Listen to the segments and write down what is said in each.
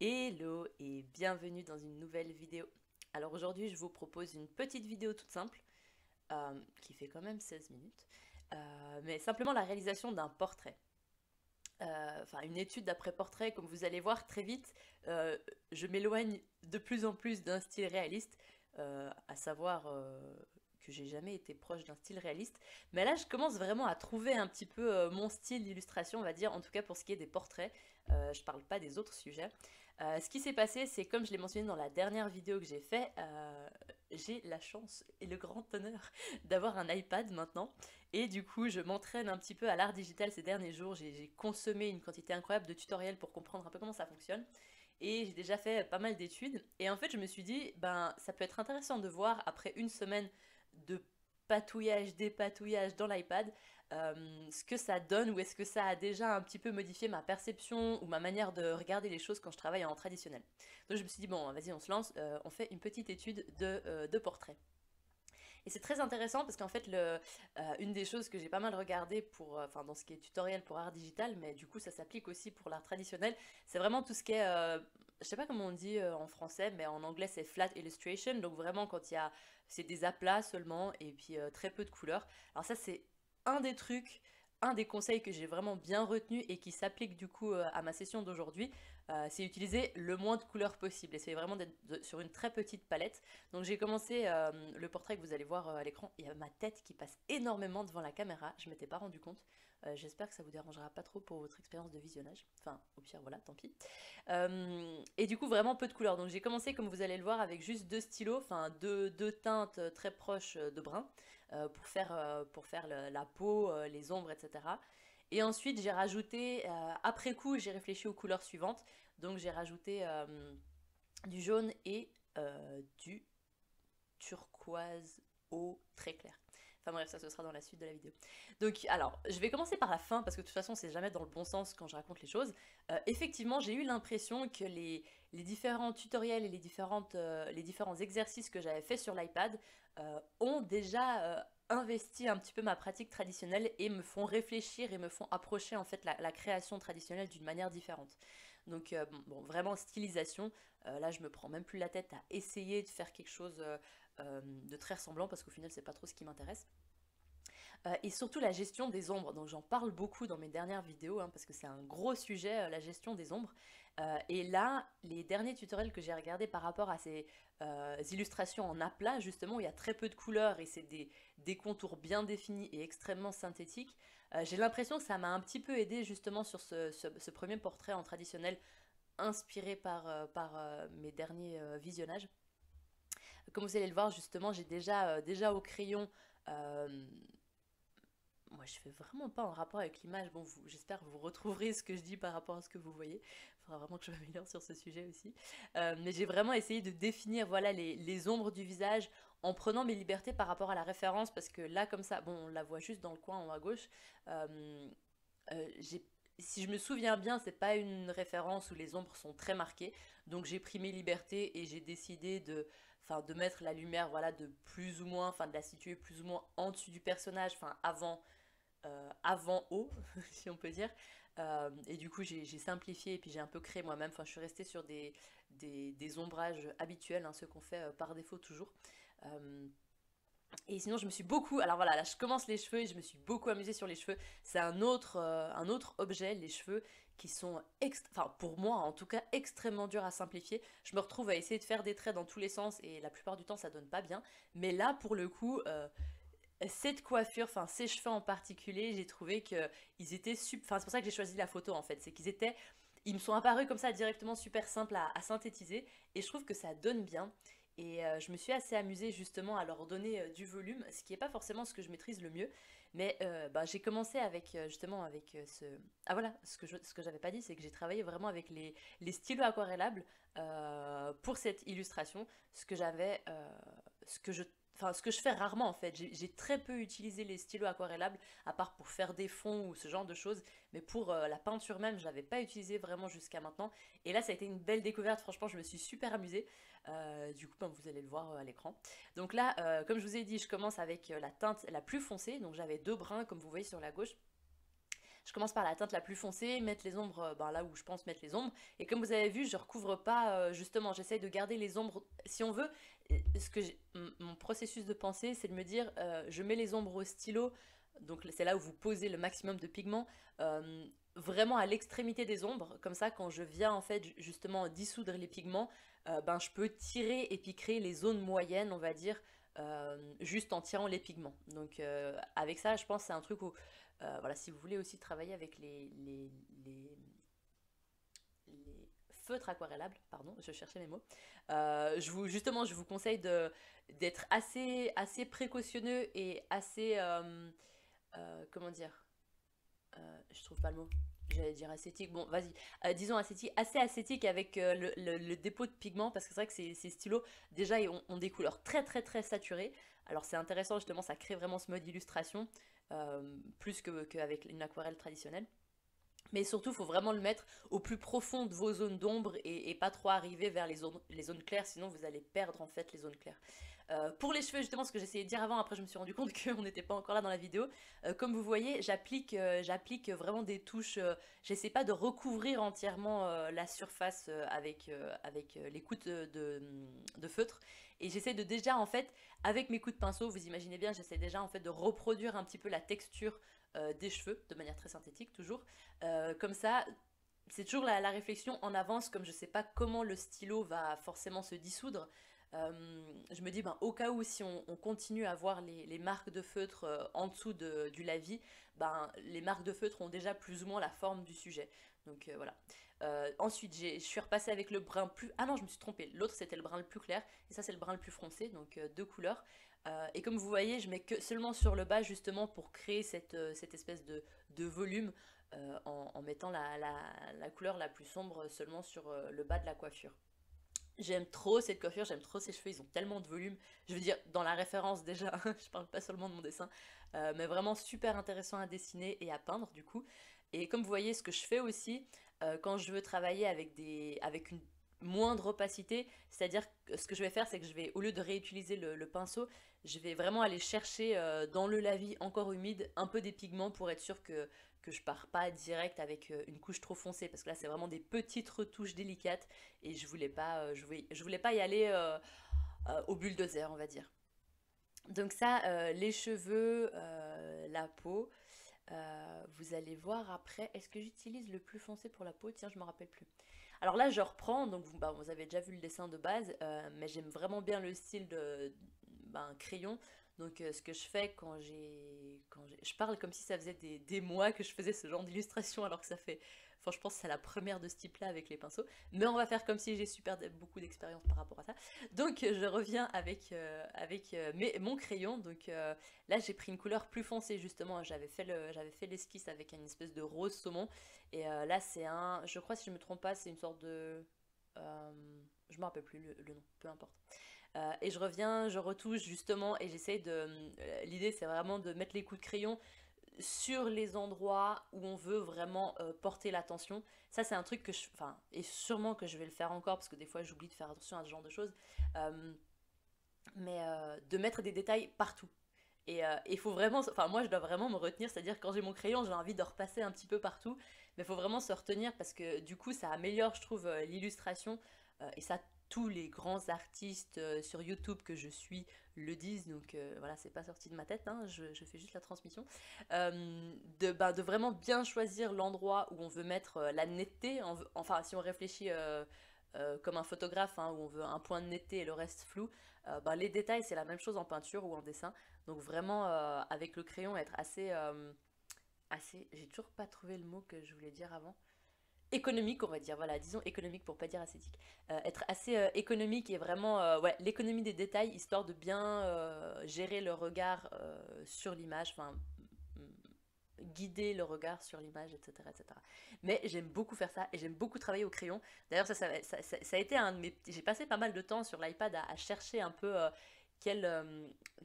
Hello et bienvenue dans une nouvelle vidéo. Alors aujourd'hui je vous propose une petite vidéo toute simple, euh, qui fait quand même 16 minutes, euh, mais simplement la réalisation d'un portrait. Euh, enfin une étude d'après portrait, comme vous allez voir très vite, je m'éloigne de plus en plus d'un style réaliste, à savoir que j'ai jamais été proche d'un style réaliste. Mais là, je commence vraiment à trouver un petit peu mon style d'illustration, on va dire, en tout cas pour ce qui est des portraits. Je parle pas des autres sujets. Euh, ce qui s'est passé, c'est comme je l'ai mentionné dans la dernière vidéo que j'ai fait, j'ai la chance et le grand honneur d'avoir un iPad maintenant. Et du coup, je m'entraîne un petit peu à l'art digital ces derniers jours. J'ai consommé une quantité incroyable de tutoriels pour comprendre un peu comment ça fonctionne et j'ai déjà fait pas mal d'études. Et en fait, je me suis dit, ben, ça peut être intéressant de voir après une semaine de patouillage, dépatouillage dans l'iPad, euh, ce que ça donne ou est-ce que ça a déjà un petit peu modifié ma perception ou ma manière de regarder les choses quand je travaille en traditionnel. Donc je me suis dit, bon, vas-y, on se lance, euh, on fait une petite étude de, euh, de portrait. Et c'est très intéressant parce qu'en fait, le, une des choses que j'ai pas mal regardé pour, dans ce qui est tutoriel pour art digital, mais du coup ça s'applique aussi pour l'art traditionnel, c'est vraiment tout ce qui est je sais pas comment on dit euh, en français, mais en anglais c'est flat illustration, donc vraiment quand il y a, c'est des aplats seulement et puis euh, très peu de couleurs. Alors ça c'est un des trucs, un des conseils que j'ai vraiment bien retenu et qui s'applique du coup euh, à ma session d'aujourd'hui, euh, c'est utiliser le moins de couleurs possible. Essayez vraiment d'être sur une très petite palette. Donc j'ai commencé euh, le portrait que vous allez voir à l'écran. Il y a ma tête qui passe énormément devant la caméra. Je m'étais pas rendu compte. J'espère que ça vous dérangera pas trop pour votre expérience de visionnage. Enfin, au pire, voilà, tant pis. et du coup, vraiment peu de couleurs. Donc j'ai commencé, comme vous allez le voir, avec juste deux stylos, enfin deux, deux teintes très proches de brun pour faire, pour faire la peau, les ombres, etc. Et ensuite, j'ai rajouté, euh, après coup, j'ai réfléchi aux couleurs suivantes. Donc, j'ai rajouté euh, du jaune et euh, du turquoise eau très clair. Enfin bref, ça ce sera dans la suite de la vidéo. Donc alors, je vais commencer par la fin parce que de toute façon c'est jamais dans le bon sens quand je raconte les choses. effectivement, j'ai eu l'impression que les, les, différents tutoriels et les, différentes, les différents exercices que j'avais fait sur l'iPad ont déjà investi un petit peu ma pratique traditionnelle et me font réfléchir et me font approcher en fait la, création traditionnelle d'une manière différente. Donc euh, bon, vraiment stylisation, euh, là je me prends même plus la tête à essayer de faire quelque chose euh, de très ressemblant parce qu'au final c'est pas trop ce qui m'intéresse. Euh, et surtout la gestion des ombres. Donc j'en parle beaucoup dans mes dernières vidéos hein, parce que c'est un gros sujet, euh, la gestion des ombres. Euh, et là, les derniers tutoriels que j'ai regardés par rapport à ces illustrations en aplat, justement, où il y a très peu de couleurs et c'est des, contours bien définis et extrêmement synthétiques, j'ai l'impression que ça m'a un petit peu aidé justement sur ce, premier portrait en traditionnel inspiré par, par mes derniers visionnages. Comme vous allez le voir, justement, j'ai déjà, déjà au crayon moi je fais vraiment pas en rapport avec l'image. Bon, j'espère que vous retrouverez ce que je dis par rapport à ce que vous voyez. Il faudra vraiment que je m'améliore sur ce sujet aussi. Euh, mais j'ai vraiment essayé de définir voilà, les, ombres du visage en prenant mes libertés par rapport à la référence parce que là comme ça, bon on la voit juste dans le coin en haut à gauche. Euh, euh, si je me souviens bien, c'est pas une référence où les ombres sont très marquées. Donc j'ai pris mes libertés et j'ai décidé de, de mettre la lumière voilà, de plus ou moins, enfin de la situer plus ou moins en dessus du personnage, enfin avant euh, avant haut, si on peut dire. Euh, et du coup, j'ai simplifié et puis j'ai un peu créé moi-même. Enfin, je suis restée sur des, des, ombrages habituels, hein, ceux qu'on fait euh, par défaut toujours. Et sinon, je me suis beaucoup. Alors voilà, là, je commence les cheveux et je me suis beaucoup amusée sur les cheveux. C'est un autre, un autre objet, les cheveux, qui sont, enfin pour moi en tout cas, extrêmement durs à simplifier. Je me retrouve à essayer de faire des traits dans tous les sens et la plupart du temps, ça donne pas bien. Mais là, pour le coup, cette coiffure, enfin ces cheveux en particulier, j'ai trouvé qu'ils étaient super. Enfin, c'est pour ça que j'ai choisi la photo en fait. C'est qu'ils étaient. Ils me sont apparus comme ça directement super simples à, synthétiser et je trouve que ça donne bien. Et euh, je me suis assez amusée justement à leur donner euh, du volume, ce qui n'est pas forcément ce que je maîtrise le mieux. Mais euh, bah, j'ai commencé avec justement avec ce... Ah voilà, ce que je, ce que j'avais pas dit, c'est que j'ai travaillé vraiment avec les, les stylos aquarellables pour cette illustration. Ce que j'avais... ce que je Enfin, ce que je fais rarement en fait, j'ai très peu utilisé les stylos aquarellables, à part pour faire des fonds ou ce genre de choses, mais pour euh, la peinture même, je l'avais pas utilisé vraiment jusqu'à maintenant. Et là, ça a été une belle découverte, franchement, je me suis super amusée. Euh, du coup, ben, vous allez le voir euh, à l'écran. Donc là, comme je vous ai dit, je commence avec la teinte la plus foncée, donc j'avais deux brins, comme vous voyez sur la gauche. Je commence par la teinte la plus foncée, mettre les ombres ben, là où je pense mettre les ombres. Et comme vous avez vu, je recouvre pas, justement, j'essaye de garder les ombres, si on veut, ce que mon processus de pensée, c'est de me dire, je mets les ombres au stylo, donc c'est là où vous posez le maximum de pigments, vraiment à l'extrémité des ombres, comme ça quand je viens en fait justement dissoudre les pigments, euh, ben, je peux tirer et puis créer les zones moyennes, on va dire, euh, juste en tirant les pigments. Donc euh, avec ça, je pense que c'est un truc où, voilà, si vous voulez aussi travailler avec les, feutres aquarellables, pardon, je cherchais mes mots, je vous, justement, je vous conseille d'être assez, assez précautionneux et assez, comment dire, je trouve pas le mot, j'allais dire acétique, bon vas-y, euh, disons assez acétique avec euh, le, dépôt de pigments, parce que c'est vrai que ces, stylos, déjà, ont, des couleurs très très très saturées, alors c'est intéressant justement, ça crée vraiment ce mode illustration, euh, plus qu'avec une aquarelle traditionnelle. Mais surtout, il faut vraiment le mettre au plus profond de vos zones d'ombre et, pas trop arriver vers les zones, les zones claires, sinon vous allez perdre en fait les zones claires. Euh, pour les cheveux, justement, ce que j'essayais de dire avant, après je me suis rendu compte qu'on n'était pas encore là dans la vidéo. Euh, comme vous voyez, j'applique euh, vraiment des touches. J'essaie pas de recouvrir entièrement la surface avec, avec les coups de, de, feutre. Et j'essaie de déjà, en fait, avec mes coups de pinceau, vous imaginez bien, j'essaie déjà en fait de reproduire un petit peu la texture des cheveux, de manière très synthétique toujours. comme ça, c'est toujours la, la, réflexion en avance, comme je sais pas comment le stylo va forcément se dissoudre, euh, je me dis, ben, au cas où si on, continue à voir les, marques de feutre euh, en dessous du lavis, ben, les marques de feutre ont déjà plus ou moins la forme du sujet. Donc euh, voilà. ensuite, je suis repassée avec le brun plus... Ah non, je me suis trompée. L'autre, c'était le brun le plus clair. Et ça, c'est le brun le plus foncé. Donc deux couleurs. et comme vous voyez, je mets que seulement sur le bas, justement, pour créer cette, espèce de, volume. En, mettant la, couleur la plus sombre seulement sur le bas de la coiffure. J'aime trop cette coiffure, j'aime trop ses cheveux, ils ont tellement de volume. Je veux dire, dans la référence déjà, je parle pas seulement de mon dessin, euh, mais vraiment super intéressant à dessiner et à peindre du coup. Et comme vous voyez, ce que je fais aussi, euh, quand je veux travailler avec, des, avec une moindre opacité, c'est-à-dire que ce que je vais faire, c'est que je vais, au lieu de réutiliser le, pinceau, je vais vraiment aller chercher euh, dans le lavis encore humide un peu des pigments pour être sûr que que je pars pas direct avec euh, une couche trop foncée parce que là c'est vraiment des petites retouches délicates et je voulais pas, je voulais, pas y aller au bulldozer on va dire. Donc ça, les cheveux, la peau, vous allez voir après, est-ce que j'utilise le plus foncé pour la peau? Tiens, je me rappelle plus. Alors là, je reprends, donc vous, bah, avez déjà vu le dessin de base, mais j'aime vraiment bien le style de ben, crayon. Donc euh, ce que je fais quand j'ai... Je parle comme si ça faisait des, mois que je faisais ce genre d'illustration alors que ça fait... Enfin je pense que c'est la première de ce type-là avec les pinceaux. Mais on va faire comme si j'ai super beaucoup d'expérience par rapport à ça. Donc euh, je reviens avec, euh, avec mon crayon. Donc là j'ai pris une couleur plus foncée justement. J'avais fait l'esquisse avec une espèce de rose saumon. Et là c'est un... Je crois si je me trompe pas c'est une sorte de... je me rappelle plus le nom, peu importe. Euh, et je reviens, je retouche justement et j'essaye de... Euh, l'idée c'est vraiment de mettre les coups de crayon sur les endroits où on veut vraiment euh, porter l'attention. Ça c'est un truc que je... Enfin, et sûrement que je vais le faire encore parce que des fois j'oublie de faire attention à ce genre de choses. mais de mettre des détails partout. Et il faut vraiment, enfin moi je dois vraiment me retenir, c'est-à-dire quand j'ai mon crayon j'ai envie de repasser un petit peu partout, mais il faut vraiment se retenir parce que du coup ça améliore je trouve l'illustration et ça tous les grands artistes euh, sur YouTube que je suis le disent, donc euh, voilà, c'est pas sorti de ma tête, hein, je, fais juste la transmission, euh, de, bah, de vraiment bien choisir l'endroit où on veut mettre la netteté, enfin si on réfléchit comme un photographe, hein, où on veut un point de netteté et le reste flou, bah, les détails c'est la même chose en peinture ou en dessin, donc vraiment avec le crayon être assez... assez J'ai toujours pas trouvé le mot que je voulais dire avant économique, on va dire, voilà, disons économique pour pas dire ascétique. Euh, être assez euh, économique et vraiment, euh, l'économie des détails, histoire de bien gérer le regard sur l'image, enfin, guider le regard sur l'image, etc., etc. Mais j'aime beaucoup faire ça et j'aime beaucoup travailler au crayon. D'ailleurs, ça, a été un de mes... J'ai passé pas mal de temps sur l'iPad à, chercher un peu quel,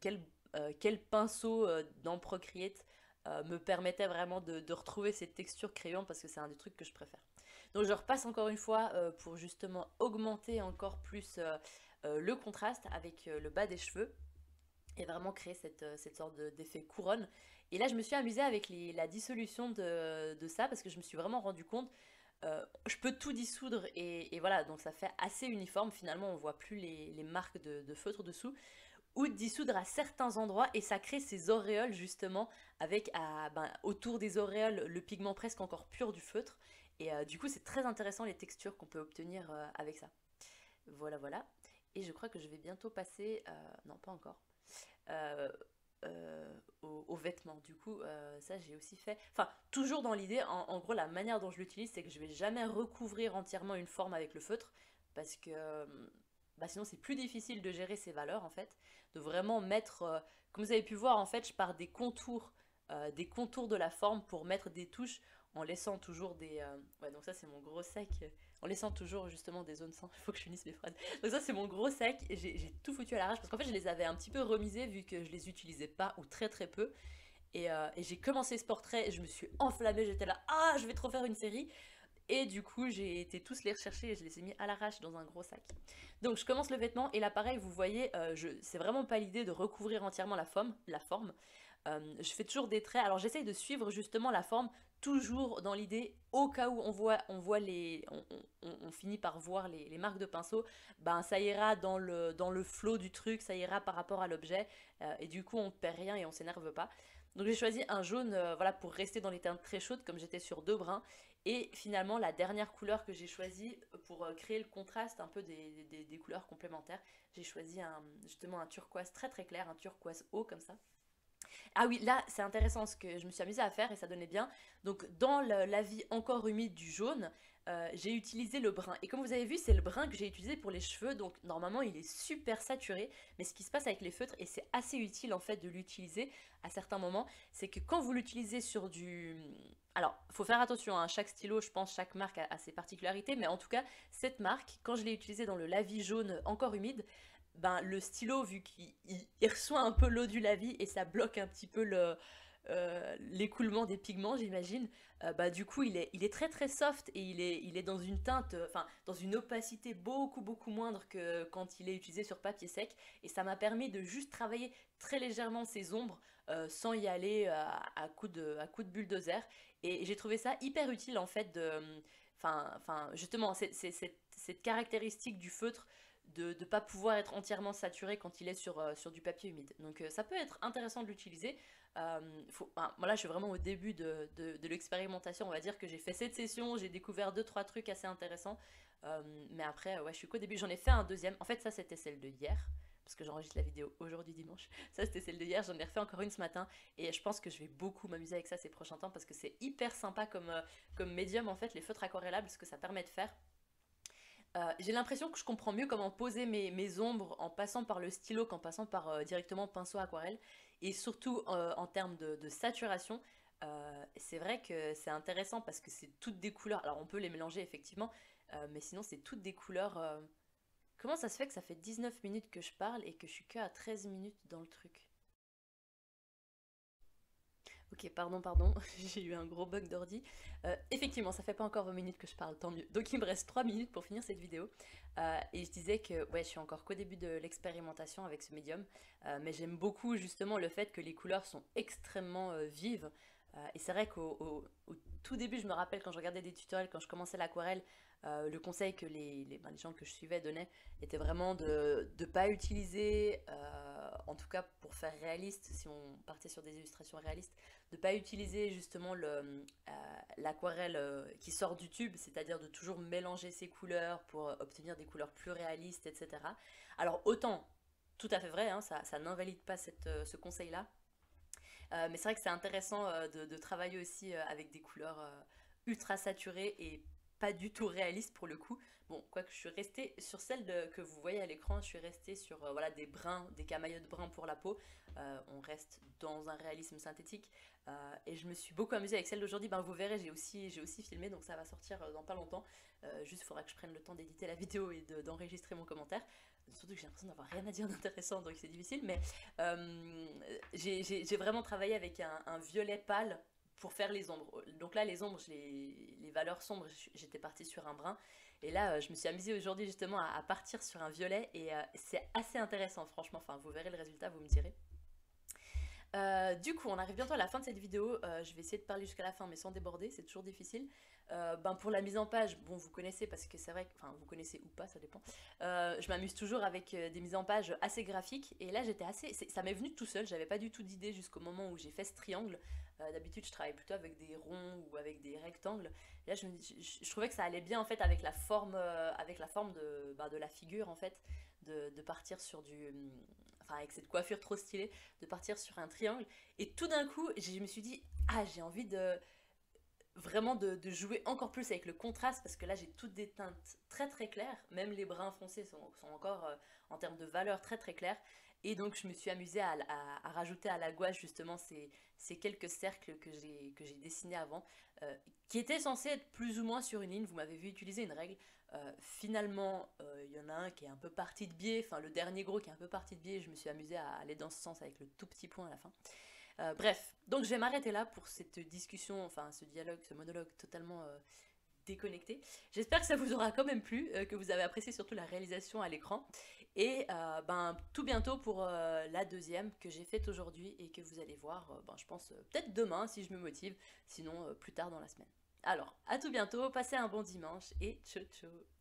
quel, pinceau dans Procreate me permettait vraiment de, de, retrouver cette texture crayon parce que c'est un des trucs que je préfère. Donc je repasse encore une fois euh, pour justement augmenter encore plus euh, euh, le contraste avec le bas des cheveux et vraiment créer cette, sorte d'effet couronne. Et là, je me suis amusée avec la dissolution de, ça parce que je me suis vraiment rendu compte, je peux tout dissoudre et, voilà, donc ça fait assez uniforme. Finalement, on voit plus les, marques de, feutre dessous. Ou dissoudre à certains endroits et ça crée ces auréoles justement avec ben, autour des auréoles le pigment presque encore pur du feutre. Et euh, du coup, c'est très intéressant les textures qu'on peut obtenir euh, avec ça. Voilà, voilà. Et je crois que je vais bientôt passer, non pas encore, euh, aux, vêtements. Du coup, euh, ça j'ai aussi fait. Enfin, toujours dans l'idée, en, gros, la manière dont je l'utilise, c'est que je vais jamais recouvrir entièrement une forme avec le feutre parce que euh, bah, sinon c'est plus difficile de gérer ces valeurs en fait. De vraiment mettre, comme vous avez pu voir, en fait, je pars des contours, des contours de la forme pour mettre des touches en laissant toujours des. Ouais, donc ça c'est mon gros sac en laissant toujours justement des zones sans. Il faut que je finisse mes phrases. Donc ça c'est mon gros sac, j'ai tout foutu à l'arrache parce qu'en fait je les avais un petit peu remisés vu que je les utilisais pas ou très très peu. Et, euh, j'ai commencé ce portrait je me suis enflammée, j'étais là, ah je vais trop faire une série. Et du coup, j'ai été tous les rechercher et je les ai mis à l'arrache dans un gros sac. Donc, je commence le vêtement et là, pareil, vous voyez, euh, c'est vraiment pas l'idée de recouvrir entièrement la forme. La forme. Euh, je fais toujours des traits. Alors, j'essaye de suivre justement la forme toujours dans l'idée, au cas où on voit, on voit les, on, finit par voir les, marques de pinceau, ben ça ira dans le, dans le flot du truc, ça ira par rapport à l'objet, euh, et du coup on perd rien et on s'énerve pas. Donc j'ai choisi un jaune, euh, voilà, pour rester dans les teintes très chaudes, comme j'étais sur deux brins, et finalement la dernière couleur que j'ai choisie pour euh, créer le contraste un peu des, couleurs complémentaires, j'ai choisi justement un turquoise très très clair, un turquoise haut comme ça. Ah oui, là, c'est intéressant ce que je me suis amusée à faire et ça donnait bien. Donc, dans la vie encore humide du jaune, euh, j'ai utilisé le brun. Et comme vous avez vu, c'est le brun que j'ai utilisé pour les cheveux. Donc, normalement, il est super saturé. Mais ce qui se passe avec les feutres, et c'est assez utile en fait de l'utiliser à certains moments, c'est que quand vous l'utilisez sur du... Alors, faut faire attention, hein. chaque stylo, je pense, chaque marque a, a, ses particularités, mais en tout cas, cette marque, quand je l'ai utilisée dans le lavis jaune encore humide, ben, le stylo, vu qu'il reçoit un peu l'eau du lavis et ça bloque un petit peu euh, l'écoulement des pigments, j'imagine, euh, bah, du coup, il est, il est très très soft et il est, il est dans une teinte, enfin, dans une opacité beaucoup beaucoup moindre que quand il est utilisé sur papier sec. Et ça m'a permis de juste travailler très légèrement ces ombres euh, sans y aller à, coup de, à coup de bulldozer. Et j'ai trouvé ça hyper utile en fait de. Enfin, justement, cette caractéristique du feutre de ne pas pouvoir être entièrement saturé quand il est sur, euh, sur du papier humide. Donc euh, ça peut être intéressant de l'utiliser. Euh, je suis vraiment au début de, de, l'expérimentation, on va dire que j'ai fait cette session, j'ai découvert deux trois trucs assez intéressants. mais après, ouais, je suis qu'au début, j'en ai fait un deuxième. En fait, ça c'était celle de hier, parce que j'enregistre la vidéo aujourd'hui dimanche. Ça c'était celle de hier, j'en ai refait encore une ce matin. Et je pense que je vais beaucoup m'amuser avec ça ces prochains temps, parce que c'est hyper sympa comme, comme médium, en fait, les feutres aquarellables, ce que ça permet de faire. Euh, j'ai l'impression que je comprends mieux comment poser mes, ombres en passant par le stylo qu'en passant par euh, directement pinceau aquarelle. Et surtout euh, en termes de, saturation, c'est vrai que c'est intéressant parce que c'est toutes des couleurs. Alors on peut les mélanger effectivement, mais sinon c'est toutes des couleurs... Comment ça se fait que ça fait 19 minutes que je parle et que je suis que à 13 minutes dans le truc? Ok, pardon, pardon, j'ai eu un gros bug d'ordi. Euh, effectivement, ça fait pas encore 20 minutes que je parle, tant mieux. Donc il me reste 3 minutes pour finir cette vidéo. Euh, et je disais que ouais, je suis encore qu'au début de l'expérimentation avec ce médium. Euh, mais j'aime beaucoup justement le fait que les couleurs sont extrêmement vives. et c'est vrai qu'au tout début, je me rappelle quand je regardais des tutoriels, quand je commençais l'aquarelle, le conseil que les, ben, les, gens que je suivais donnaient était vraiment de ne pas utiliser en tout cas pour faire réaliste, si on partait sur des illustrations réalistes, de ne pas utiliser justement euh, l'aquarelle euh, qui sort du tube, c'est-à-dire de toujours mélanger ses couleurs pour obtenir des couleurs plus réalistes, etc. Alors autant, tout à fait vrai, hein, ça, n'invalide pas euh, ce conseil-là, mais c'est vrai que c'est intéressant de, de, travailler aussi avec des couleurs ultra saturées et pas du tout réalistes pour le coup, Bon, quoique je suis restée sur celle que vous voyez à l'écran, je suis restée sur euh, voilà, des brins, des camaillots bruns pour la peau. Euh, on reste dans un réalisme synthétique. Euh, et je me suis beaucoup amusée avec celle d'aujourd'hui. Ben, vous verrez, j'ai aussi, aussi filmé, donc ça va sortir dans pas longtemps. juste, il faudra que je prenne le temps d'éditer la vidéo et d'enregistrer mon commentaire. Surtout que j'ai l'impression d'avoir rien à dire d'intéressant, donc c'est difficile. Mais j'ai vraiment travaillé avec un violet pâle pour faire les ombres. Donc là, les ombres, les, valeurs sombres, j'étais partie sur un brun. Et là, euh, je me suis amusée aujourd'hui justement à, partir sur un violet et euh, c'est assez intéressant franchement. Enfin, vous verrez le résultat, vous me direz. Euh, du coup, on arrive bientôt à la fin de cette vidéo. Je vais essayer de parler jusqu'à la fin, mais sans déborder, c'est toujours difficile. Ben pour la mise en page, bon, vous connaissez parce que c'est vrai, enfin, vous connaissez ou pas, ça dépend. je m'amuse toujours avec des mises en page assez graphiques. Et là, j'étais assez. Ça m'est venu tout seul, j'avais pas du tout d'idée jusqu'au moment où j'ai fait ce triangle. D'habitude, je travaille plutôt avec des ronds ou avec des rectangles. là, je, je, trouvais que ça allait bien en fait avec la forme, avec la forme de, ben, de la figure en fait, de, de partir sur du enfin avec cette coiffure trop stylée, de partir sur un triangle. Et tout d'un coup, je me suis dit, ah, j'ai envie de vraiment de, jouer encore plus avec le contraste parce que là j'ai toutes des teintes très très claires, même les bruns foncés sont, encore euh, en termes de valeur très très clairs. Et donc je me suis amusée à, rajouter à la gouache justement ces, quelques cercles que j'ai dessinés avant, euh, qui étaient censés être plus ou moins sur une ligne. Vous m'avez vu utiliser une règle. Euh, finalement, il y en a un qui est un peu parti de biais, enfin le dernier gros qui est un peu parti de biais, je me suis amusée à aller dans ce sens avec le tout petit point à la fin. Euh, bref, donc je vais m'arrêter là pour cette discussion, enfin ce dialogue, ce monologue totalement euh, déconnecté. J'espère que ça vous aura quand même plu, que vous avez apprécié surtout la réalisation à l'écran. Et ben tout bientôt pour la deuxième que j'ai faite aujourd'hui et que vous allez voir, ben, je pense peut-être demain si je me motive, sinon plus tard dans la semaine. Alors, à tout bientôt, passez un bon dimanche et ciao ciao